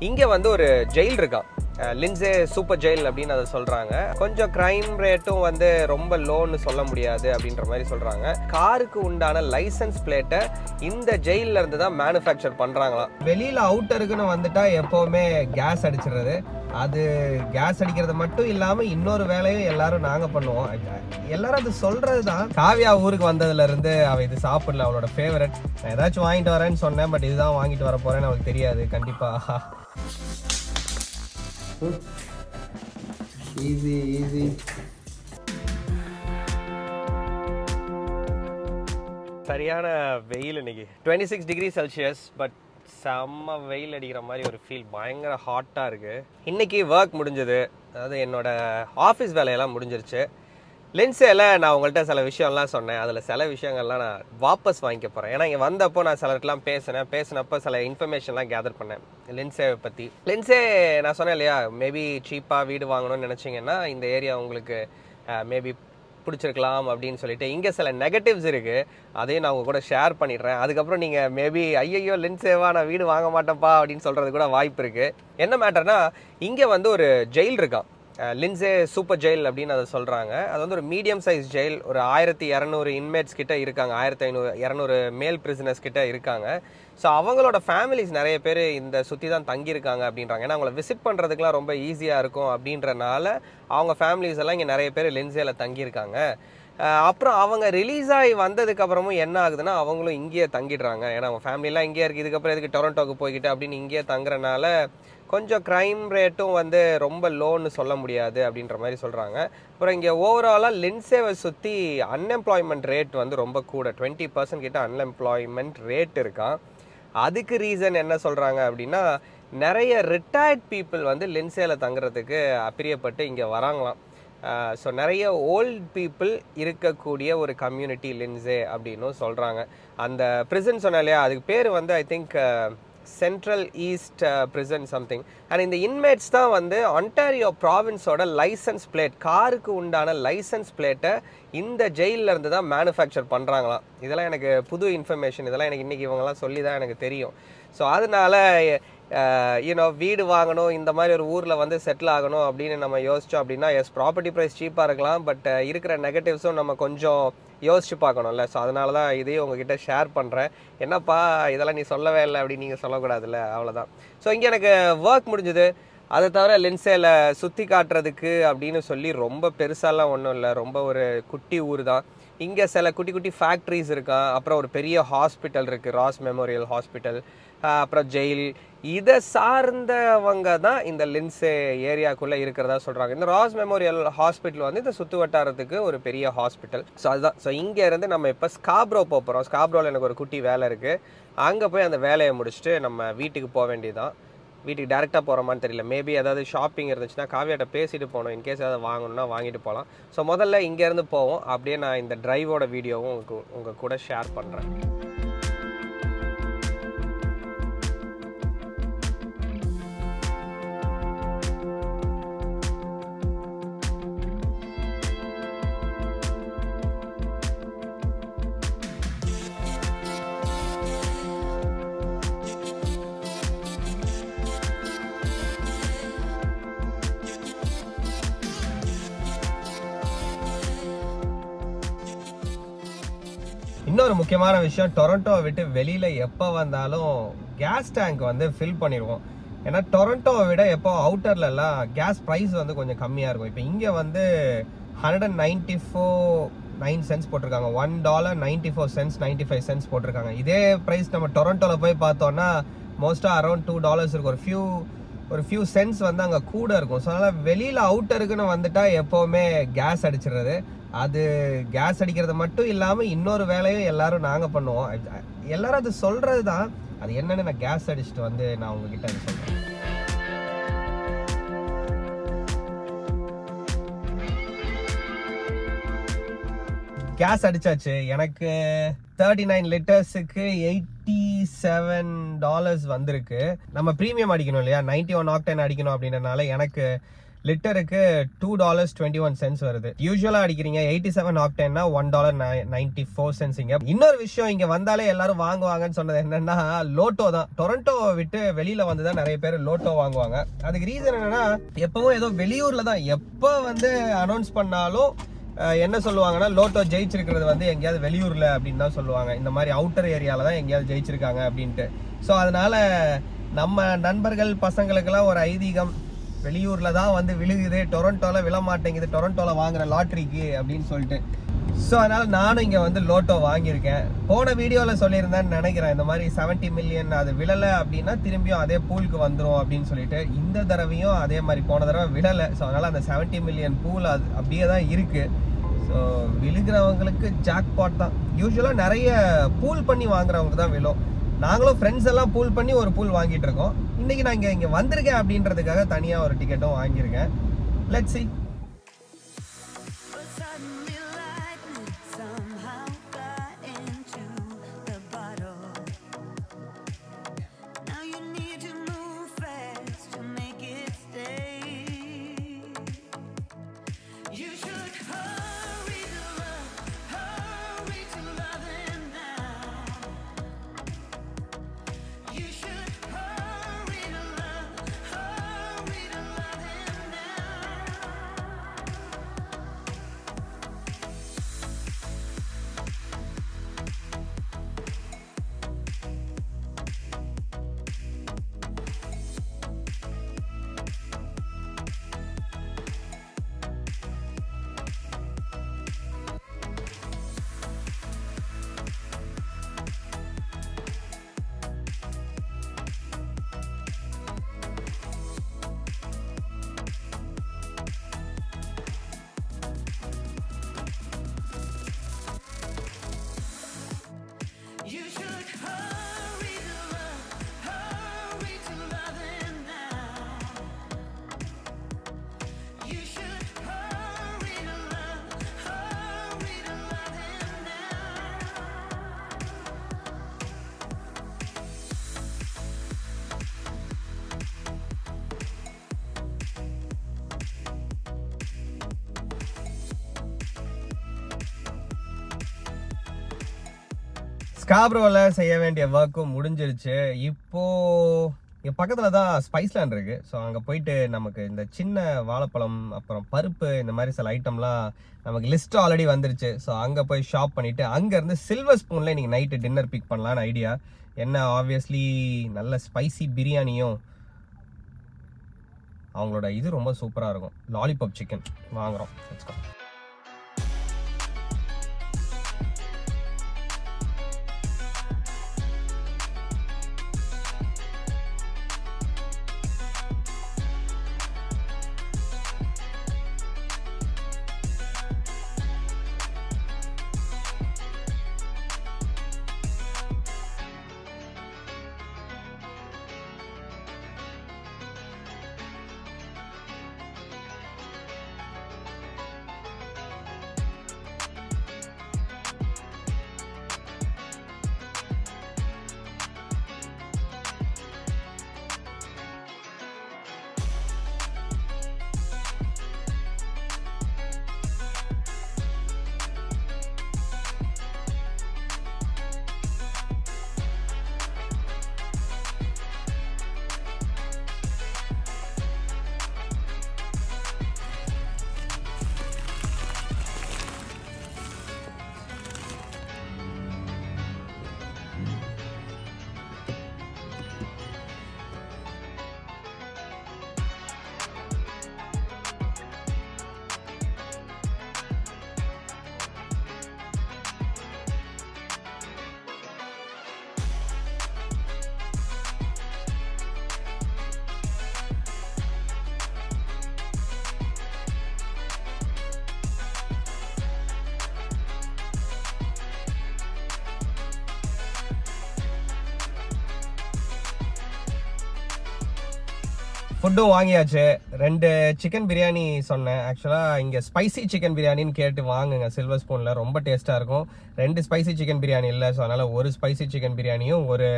இங்கே வந்து ஒரு ஜெயில் இருக்கான் லின்சே சூப்பர் ஜெயில் அப்படின்னு அதை சொல்கிறாங்க கொஞ்சம் க்ரைம் ரேட்டும் வந்து ரொம்ப லோன்னு சொல்ல முடியாது அப்படின்ற மாதிரி சொல்கிறாங்க காருக்கு உண்டான லைசன்ஸ் பிளேட்டை இந்த ஜெயிலில் இருந்து தான் மேனுஃபேக்சர் பண்ணுறாங்களாம் வெளியில் அவுட்டருக்குன்னு வந்துட்டா எப்போவுமே கேஸ் அடிச்சிடுறது. அது கேஸ் அடிக்கிறது மட்டும் இல்லாமல் இன்னொரு வேலையும் எல்லாரும் நாங்கள் பண்ணுவோம். எல்லாரும் அது சொல்கிறது தான் காவியா ஊருக்கு வந்ததுலேருந்து அவள் இது சாப்பிடல அவளோட ஃபேவரட் நான் ஏதாச்சும் வாங்கிட்டு வரேன்னு சொன்னேன் பட் இதுதான் வாங்கிட்டு வர போகிறேன்னு அவளுக்கு தெரியாது கண்டிப்பாக Hmm. ஈஸி ஈஸி சரியான வெயில் இன்னைக்கு. Twenty six degree Celsius but செம்ம வெயில் அடிக்கிற மாதிரி ஒரு ஃபீல் பயங்கர ஹாட்டாக இருக்குது இன்றைக்கி ஒர்க் முடிஞ்சது. அதாவது என்னோடய ஆஃபீஸ் வேலையெல்லாம் முடிஞ்சிருச்சு. லென்ஸேல நான் உங்கள்கிட்ட சில விஷயம்லாம் சொன்னேன். அதில் சில விஷயங்கள்லாம் நான் வாபஸ் வாங்கிக்க போகிறேன் ஏன்னா இங்கே வந்தப்போ நான் சிலருக்குலாம் பேசினேன். பேசினப்போ சில இன்ஃபர்மேஷன்லாம் கேதர் பண்ணேன். லென்ஸே பற்றி லென்ஸே நான் சொன்னேன் இல்லையா மேபி சீப்பாக வீடு வாங்கணும்னு நினச்சிங்கன்னா இந்த ஏரியா உங்களுக்கு மேபி பிடிச்சிருக்கலாம் அப்படின்னு சொல்லிட்டு இங்கே சில நெகட்டிவ்ஸ் இருக்குது அதையும் நான் உங்கள் கூட ஷேர் பண்ணிடுறேன். அதுக்கப்புறம் நீங்கள் மேபி ஐயையோ லென்ஸேவா நான் வீடு வாங்க மாட்டேன்ப்பா அப்படின்னு சொல்கிறது கூட வாய்ப்பு இருக்குது என்ன மேட்டர்னா இங்கே வந்து ஒரு ஜெயில் இருக்கான் லின்சே சூப்பர் ஜெயில் அப்படின்னு அதை சொல்கிறாங்க அது வந்து ஒரு மீடியம் சைஸ் ஜெயில் ஒரு ஆயிரத்தி இரநூறு இன்மேட்ஸ் கிட்ட இருக்காங்க. ஆயிரத்தி ஐநூறு இரநூறு மேல் பிரிசனர்ஸ் கிட்ட இருக்காங்க. ஸோ அவங்களோட ஃபேமிலிஸ் நிறைய பேர் இந்த சுற்றி தான் தங்கியிருக்காங்க அப்படின்றாங்க. ஏன்னா அவங்கள விசிட் பண்ணுறதுக்குலாம் ரொம்ப ஈஸியாக இருக்கும் அப்படின்றனால அவங்க ஃபேமிலிஸ் எல்லாம் இங்கே நிறைய பேர் லின்சேல தங்கியிருக்காங்க. அப்புறம் அவங்க ரிலீஸ் ஆகி வந்ததுக்கு அப்புறமும் என்ன ஆகுதுன்னா அவங்களும் இங்கேயே தங்கிடுறாங்க. ஏன்னா அவங்க ஃபேமிலிலாம் இங்கேயே இருக்குது இதுக்கப்புறம் எதுக்கு டொரண்டோக்கு போய்கிட்டு அப்படின்னு இங்கேயே தங்குறனால கொஞ்சம் க்ரைம் ரேட்டும் வந்து ரொம்ப லோன்னு சொல்ல முடியாது அப்படின்ற மாதிரி சொல்கிறாங்க அப்புறம் இங்கே ஓவராலாக லின்சேவை சுற்றி அன்எம்ப்ளாய்மெண்ட் ரேட் வந்து ரொம்ப கூட. டுவெண்ட்டி பர்சன்ட் கிட்ட அன்எம்ப்ளாய்மெண்ட் ரேட் இருக்கான் அதுக்கு ரீசன் என்ன சொல்கிறாங்க அப்படின்னா நிறைய ரிட்டையர்ட் பீப்புள் வந்து லின்சேல தங்குறதுக்கு அப்பிரியப்பட்டு இங்கே வராங்களாம். ஸோ நிறைய ஓல்ட் பீப்புள் இருக்கக்கூடிய ஒரு கம்யூனிட்டி லென்ஸே அப்படின்னும் சொல்கிறாங்க அந்த ப்ரிசன் சொன்னேன் இல்லையா? அதுக்கு பேர் வந்து I think central east prison something and இந்த இன்மேட்ஸ் தான் வந்து ஒன்டாரியோ ப்ராவின்ஸோட லைசன்ஸ் பிளேட் காருக்கு உண்டான லைசன்ஸ் பிளேட்டை இந்த ஜெயிலில் இருந்து தான் மேனுஃபேக்சர் பண்ணுறாங்களாம் இதெல்லாம் எனக்கு புது இன்ஃபர்மேஷன் இதெல்லாம் எனக்கு இன்றைக்கி இவங்கெல்லாம் சொல்லி தான் எனக்கு தெரியும். ஸோ அதனால யூனோ வீடு வாங்கணும் இந்த மாதிரி ஒரு ஊரில் வந்து செட்டில் ஆகணும் அப்படின்னு நம்ம யோசித்தோம் அப்படின்னா எஸ் ப்ராப்பர்ட்டி ப்ரைஸ் சீப்பாக இருக்கலாம் பட் இருக்கிற நெகட்டிவ்ஸும் நம்ம கொஞ்சம் யோசிச்சு பார்க்கணும்ல. ஸோ அதனால தான் இதையும் உங்ககிட்ட ஷேர் பண்ணுறேன் என்னப்பா இதெல்லாம் நீ சொல்லவே இல்லை அப்படின்னு நீங்கள் சொல்லக்கூடாதுல்ல அவ்வளோதான் ஸோ இங்கே எனக்கு ஒர்க் முடிஞ்சுது. அதை தவிர லென்ஸேல சுற்றி காட்டுறதுக்கு அப்படின்னு சொல்லி ரொம்ப பெருசாலாம் ஒன்றும் இல்லை. ரொம்ப ஒரு குட்டி ஊர் தான். இங்கே சில குட்டி குட்டி ஃபேக்ட்ரிஸ் இருக்கான் அப்புறம் ஒரு பெரிய ஹாஸ்பிட்டல் இருக்குது ராஸ் மெமோரியல் ஹாஸ்பிட்டல் அப்புறம் ஜெயில் இதை சார்ந்தவங்க தான் இந்த லின்ஸே ஏரியாக்குள்ளே இருக்கிறதா சொல்கிறாங்க இந்த ராஸ் மெமோரியல் ஹாஸ்பிட்டல் வந்து இந்த சுற்று வட்டாரத்துக்கு ஒரு பெரிய ஹாஸ்பிட்டல் ஸோ அதுதான். ஸோ இங்கேருந்து நம்ம இப்போ ஸ்காப்ரோ போக போகிறோம் ஸ்காப்ரோவில் எனக்கு ஒரு குட்டி வேலை இருக்குது அங்கே போய் அந்த வேலையை முடிச்சுட்டு நம்ம வீட்டுக்கு போக வேண்டியதுதான். வீட்டுக்கு டேரெக்டாக போகிறோமான்னு தெரியல. மேபி ஏதாவது ஷாப்பிங் இருந்துச்சுன்னா காவியாட்ட பேசிட்டு போகணும். இன்கேஸ் ஏதாவது வாங்கணும்னா வாங்கிட்டு போகலாம். ஸோ முதல்ல இங்கேருந்து போவோம். அப்படியே நான் இந்த டிரைவோட வீடியோவும் உங்களுக்கு உங்கள் கூட ஷேர் பண்ணுறேன் இன்னொரு முக்கியமான விஷயம் டொரண்டோவை விட்டு வெளியில் எப்போ வந்தாலும் கேஸ் டேங்க் வந்து ஃபில் பண்ணிடுவோம். ஏன்னா டொரண்டோவை விட எப்போ அவுட்டர்லலாம் கேஸ் ப்ரைஸ் வந்து கொஞ்சம் கம்மியாக இருக்கும். இப்போ இங்கே வந்து hundred and ninety four nine cents போட்டிருக்காங்க. One dollar ninety four cents ninety five cents போட்டிருக்காங்க. இதே ப்ரைஸ் நம்ம டொரண்டோவில் போய் பார்த்தோன்னா மோஸ்ட்டாக அரௌண்ட் டூ டாலர்ஸ் இருக்கும் ஒரு ஃபியூ ஒரு ஃபியூ சென்ஸ் வந்து அங்கே கூட இருக்கும். ஸோ அதனால் வெளியில் அவுட்டருக்குன்னு வந்துட்டால் எப்போவுமே கேஸ் அடிச்சிடுறது. அது கேஸ் அடிக்கிறது மட்டும் இல்லாமல் இன்னொரு வேலையும் எல்லாரும் நாங்கள் பண்ணுவோம். எல்லாரும் அது சொல்கிறது தான் அது என்னன்னு நான் கேஸ் அடிச்சுட்டு வந்து நான் உங்ககிட்ட அது சொல்கிறேன் கேஸ் அடிச்சாச்சு. எனக்கு தேர்ட்டி நைன் லிட்டர்ஸுக்கு எயிட்டி செவன் டாலர்ஸ் வந்திருக்கு. நம்ம ப்ரீமியம் அடிக்கணும் இல்லையா? நைன்டி ஒன் ஆக்டைன் அடிக்கணும் அப்படின்றனால எனக்கு லிட்டருக்கு two dollars twenty one cents வருது யூஸ்வலா அடிக்கிறீங்க eighty seven ஆக்டேன்னா one dollar ninety four cents இங்க இன்னொரு விஷயம் இங்க வந்தாலே எல்லாரும் வாங்குவாங்கன்னு சொன்னது என்னன்னா லோட்டோ தான். டொரண்டோவை விட்டு வெளியில வந்து தான் நிறைய பேர் லோட்டோ வாங்குவாங்க. அதுக்கு ரீசன் என்னன்னா எப்பவும் ஏதோ வெளியூர்ல தான். எப்போ வந்து அனௌன்ஸ் பண்ணாலும் என்ன சொல்லுவாங்கன்னா லோட்டோ ஜெயிச்சிருக்கிறது வந்து எங்கேயாவது வெளியூரில் அப்படின்னு தான் சொல்லுவாங்க. இந்த மாதிரி அவுட்டர் ஏரியாவில் தான் எங்கேயாவது ஜெயிச்சிருக்காங்க அப்படின்ட்டு. ஸோ அதனால நம்ம நண்பர்கள் பசங்களுக்கெல்லாம் ஒரு ஐதீகம். வெளியூரில் தான் வந்து விழுகுது. டொரண்டோவில் விழ மாட்டேங்குது. டொரண்டோவில் வாங்குற லாட்ரிக்கு அப்படின்னு சொல்லிட்டு. ஸோ அதனால் நானும் இங்கே வந்து லோட்டோ வாங்கியிருக்கேன். போன வீடியோவில் சொல்லியிருந்தேன்னு நினைக்கிறேன். இந்த மாதிரி 70 மில்லியன் அது விழலை அப்படின்னா திரும்பியும் அதே பூலுக்கு வந்துடும் அப்படின்னு சொல்லிட்டு. இந்த தடவையும் அதே மாதிரி போன தடவை விழலை. ஸோ அதனால் அந்த 70 மில்லியன் பூல் அது அப்படியே தான் இருக்குது ஸோ விழுகிறவங்களுக்கு ஜாக்பாட் தான். யூஸ்வலாக நிறைய பூல் பண்ணி வாங்குறவங்க தான் விழும். நாங்களும் ஃப்ரெண்ட்ஸ் எல்லாம் பூல் பண்ணி ஒரு பூல் வாங்கிட்டு இருக்கோம். இன்னைக்கு நான் இங்கே இங்கே வந்திருக்கேன் அப்படின்றதுக்காக தனியாக ஒரு டிக்கெட்டும் வாங்கியிருக்கேன். லெட்ஸி ஸ்காப்ரோவில் செய்ய வேண்டிய ஒர்க்கும் முடிஞ்சிருச்சு. இப்போ இங்கே பக்கத்தில் தான் ஸ்பைஸ்லேண்ட் இருக்கு. ஸோ அங்கே போயிட்டு நமக்கு இந்த சின்ன வாழைப்பழம் அப்புறம் பருப்பு இந்த மாதிரி சில ஐட்டம்லாம் நமக்கு லிஸ்ட் ஆல்ரெடி வந்துருச்சு. ஸோ அங்கே போய் ஷாப் பண்ணிவிட்டு அங்கேருந்து சில்வர் ஸ்பூனில் இன்றைக்கி நைட்டு டின்னர் பிக் பண்ணலான்னு ஐடியா என்ன ஆப்வியஸ்லி நல்ல ஸ்பைசி பிரியாணியும் அவங்களோட இது ரொம்ப சூப்பராக இருக்கும். லாலிபாப் சிக்கன் வாங்குகிறோம் ஃபுட்டும் வாங்கியாச்சு. ரெண்டு சிக்கன் பிரியாணி சொன்னேன். ஆக்சுவலாக இங்கே ஸ்பைசி சிக்கன் பிரியாணின்னு கேட்டு வாங்குங்க. சில்வர் ஸ்பூனில் ரொம்ப டேஸ்ட்டாக இருக்கும். ரெண்டு ஸ்பைசி சிக்கன் பிரியாணி இல்லை. ஸோ அதனால் ஒரு ஸ்பைசி சிக்கன் பிரியாணியும் ஒரு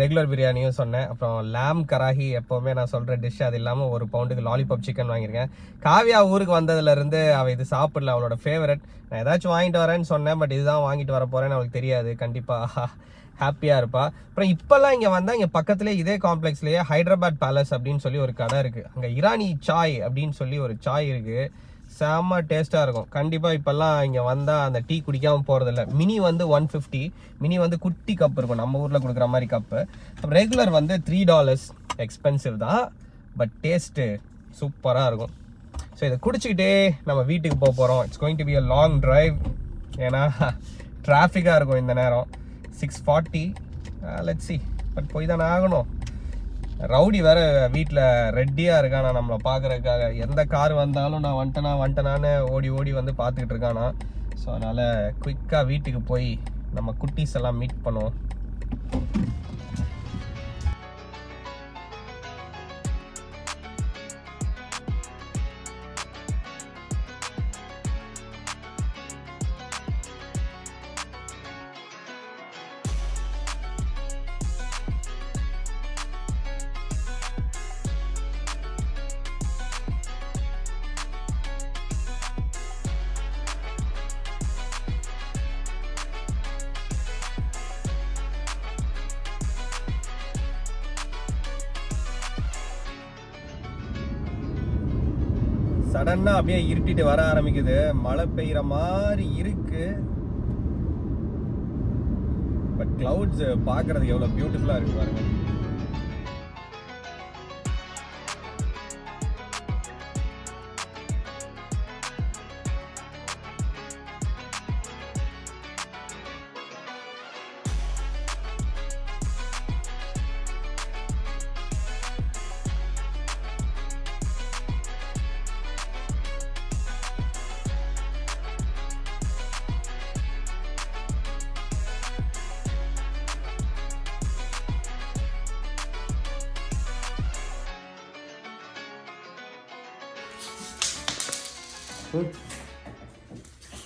ரெகுலர் பிரியாணியும் சொன்னேன். அப்புறம் லேம் கராஹி எப்போவுமே நான் சொல்கிற டிஷ் அது இல்லாமல் ஒரு பவுண்டுக்கு லாலிபாப் சிக்கன் வாங்கியிருக்கேன். காவியா ஊருக்கு வந்ததுலேருந்து அவள் இது சாப்பிடல. அவளோட ஃபேவரட் நான் ஏதாச்சும் வாங்கிட்டு வரேன்னு சொன்னேன். பட் இதுதான் வாங்கிட்டு வர போகிறேன்னு அவளுக்கு தெரியாது. கண்டிப்பாக ஹாப்பியாக இருப்பா. அப்புறம் இப்போல்லாம் இங்கே வந்தால் இங்கே பக்கத்துலேயே இதே காம்ப்ளெக்ஸ்லேயே ஹைதராபாத் பேலஸ் அப்படின்னு சொல்லி ஒரு கடை இருக்குது அங்கே இரானி சாய் அப்படின்னு சொல்லி ஒரு சாய் இருக்குது செம்ம டேஸ்ட்டாக இருக்கும். கண்டிப்பாக இப்போல்லாம் இங்கே வந்தால் அந்த டீ குடிக்காமல் போகிறதில்ல மினி வந்து ஒன் ஃபிஃப்டி மினி வந்து குட்டி கப் இருக்கும். நம்ம ஊரில் கொடுக்குற மாதிரி கப்பு ரெகுலர் வந்து த்ரீ டாலர்ஸ் எக்ஸ்பென்சிவ் தான். பட் டேஸ்ட்டு சூப்பராக இருக்கும். ஸோ இதை குடிச்சிக்கிட்டே நம்ம வீட்டுக்கு போக போகிறோம் it's going to be a long drive ஏன்னா டிராஃபிக்காக இருக்கும் இந்த நேரம். சிக்ஸ் ஃபார்ட்டி லெட்ஸி பட் போய் தானே ஆகணும். ரவுடி வேற வீட்டில் ரெட்டியாக இருக்கானா நம்மளை பார்க்கறதுக்காக எந்த கார் வந்தாலும் நான் வந்துட்டேனா வந்துட்டேனான்னு ஓடி ஓடி வந்து பார்த்துக்கிட்டு இருக்கானா. ஸோ அதனால் குயிக்காக வீட்டுக்கு போய் நம்ம குட்டீஸ் எல்லாம் மீட் பண்ணுவோம். சடனாக அப்படியே இருட்டிட்டு வர ஆரம்பிக்குது. மழை பெய்கிற மாதிரி இருக்கு. பட் கிளவுட்ஸ் பார்க்கிறதுக்கு எவ்வளவு பியூட்டிஃபுல்லா இருக்கு பாருங்க.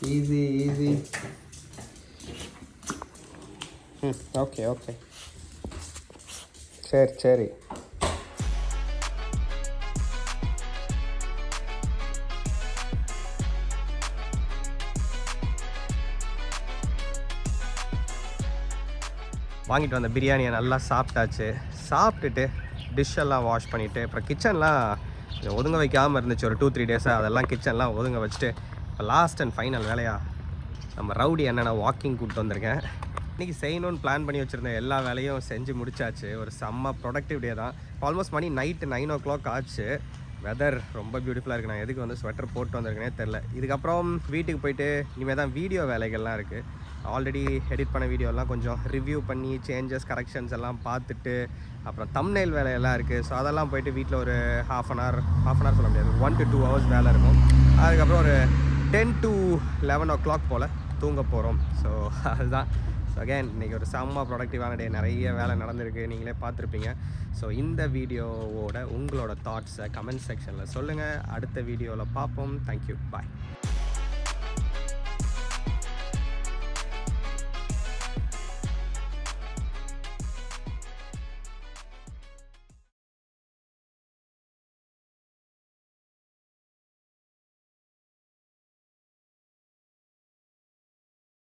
ஈஸி ஈஸி ம் ஓகே ஓகே சரி சரி. வாங்கிட்டு வந்த பிரியாணியை நல்லா சாப்பிட்டாச்சு. சாப்பிட்டுட்டு டிஷ்ஷெல்லாம் வாஷ் பண்ணிவிட்டு அப்புறம் கிச்சன்லாம் கொஞ்சம் ஒதுங்க வைக்காமல் இருந்துச்சு. ஒரு டூ த்ரீ டேஸாக அதெல்லாம் கிச்சன்லாம் ஒதுங்க வச்சுட்டு இப்போ லாஸ்ட் அண்ட் ஃபைனல் வேலையா நம்ம ரவுடி என்னென்னா வாக்கிங் கூப்பிட்டு வந்திருக்கேன். இன்றைக்கி செய்யணும்னு பிளான் பண்ணி வச்சுருந்த எல்லா வேலையும் செஞ்சு முடிச்சாச்சு. ஒரு செம்ம ப்ரொடக்டிவ் டே தான். ஆல்மோஸ்ட் மணி நைட்டு நைன் ஓ கிளாக் ஆச்சு. வெதர் ரொம்ப பியூட்டிஃபுல்லாக இருக்குது நான் எதுக்கு வந்து ஸ்வெட்டர் போட்டு வந்திருக்கேனே தெரில இதுக்கப்புறம் வீட்டுக்கு போயிட்டு இனிமேல் தான் வீடியோ வேலைகள்லாம் இருக்குது ஆல்ரெடி எடிட் பண்ண வீடியோலாம் கொஞ்சம் ரிவ்யூ பண்ணி சேஞ்சஸ் கரெக்ஷன்ஸ் எல்லாம் பார்த்துட்டு அப்புறம் தம்நெயில் வேலையெல்லாம் இருக்குது ஸோ அதெல்லாம் போயிட்டு வீட்டில் ஒரு half an hour half an hour சொல்ல முடியாது. ஒன் டு டூ ஹவர்ஸ் வேலை இருக்கும். அதுக்கப்புறம் ஒரு ten to eleven o'clock போல் தூங்க போகிறோம் ஸோ அதுதான். ஸோ அகேன் இன்றைக்கி ஒரு செம்ம ப்ரொடக்டிவான டே நிறைய வேலை நடந்திருக்கு. நீங்களே பார்த்துருப்பீங்க. ஸோ இந்த வீடியோவோட உங்களோட தாட்ஸை கமெண்ட் செக்ஷனில் சொல்லுங்கள் அடுத்த வீடியோவில் பார்ப்போம். Thank you bye